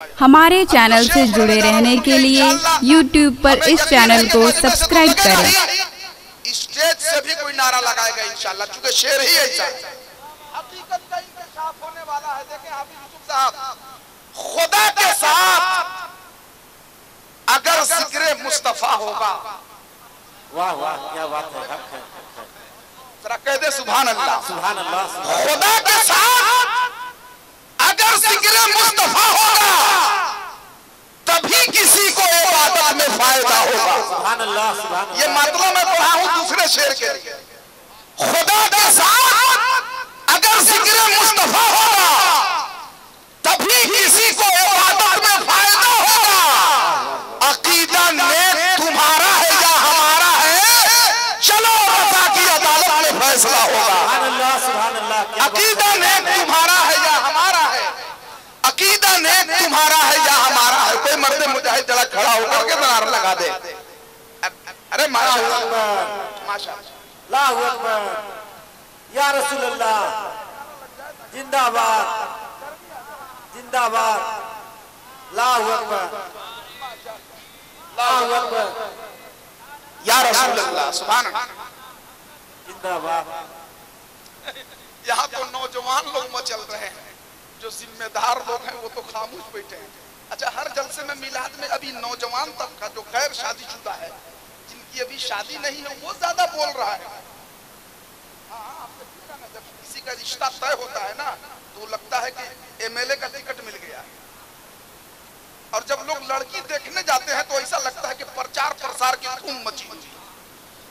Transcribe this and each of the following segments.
हमारे चैनल से जुड़े रहने के लिए YouTube पर इस चैनल को सब्सक्राइब करें। स्टेज से भी कोई नारा लगाएगा इंशाल्लाह क्योंकि शेर ही ऐसा है हकीकत का इंकशाफ होने वाला है। देखें साहब। खुदा के साथ अगर ज़िक्र मुस्तफ़ा होगा। वाह वाह क्या बात है हक है जरा कह दे सुभान अल्लाह सुभान अल्लाह खुदा के साथ अगर ज़िक्र मुस्तफ़ा होगा तभी किसी को इबादत में फ़ायदा होगा। ये मतलब मैं पढ़ा हूँ दूसरे शेर के लिए। खुदा के साथ अगर ज़िक्र मुस्तफ़ा होगा तभी किसी को इबादत में फ़ायदा होगा। अकीदा नेक तुम्हारा है या हमारा है चलो रजा की अदालत में फैसला होगा। अकीदा नेक तुम्हारा है या हमारा है अकीदा नेक तुम्हारा है या हमारा है कोई मर्द मुजाहिद जरा खड़ा होकर के नारा लगा दे। अरे माशा। माशा। अल्लाहु अकबर। या रसूल अल्लाह जिंदाबाद। जिंदाबाद। अल्लाहु अकबर। अल्लाहु अकबर। या रसूल अल्लाह सुभान जिंदाबाद। यहाँ तो नौजवान लोग मचल रहे हैं। जो जिम्मेदार लोग हैं वो तो खामोश बैठे हैं। अच्छा हर जलसे में मिलाद में अभी नौजवान तबका जो गैर शादीशुदा है जिनकी अभी शादी नहीं है वो ज़्यादा बोल रहा है। हाँ, ना, जब किसी का रिश्ता तय होता है ना तो लगता है कि एमएलए का टिकट मिल गया। और जब लोग लड़की देखने जाते हैं तो ऐसा लगता है कि प्रचार प्रसार की धूम मची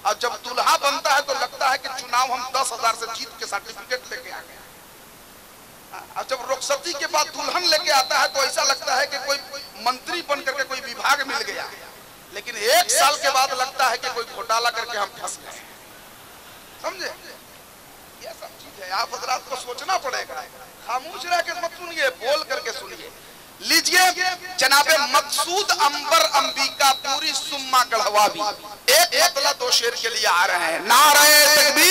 और जब दुल्हा बनता है तो लगता है कि चुनाव हम दस हज़ार से जीत के सर्टिफिकेट लेके आ गए और जब रुखसती के बाद दुल्हन लेके आता है तो ऐसा लगता है कि कोई मंत्री बन करके कोई विभाग मिल गया। लेकिन एक साल के बाद लगता है कि कोई घोटाला करके हम फंस गए। समझे? ये सब चीज़ है आप हजरात को सोचना पड़ेगा। खामोश रह के मत सुनिए बोल करके सुनिए। लीजिए जनाबे मकसूद अंबर अंबिका पूरी सुम्मा गढ़वा भी। एक मतलब दो शेर के लिए आ रहे हैं। नारे तकबीर।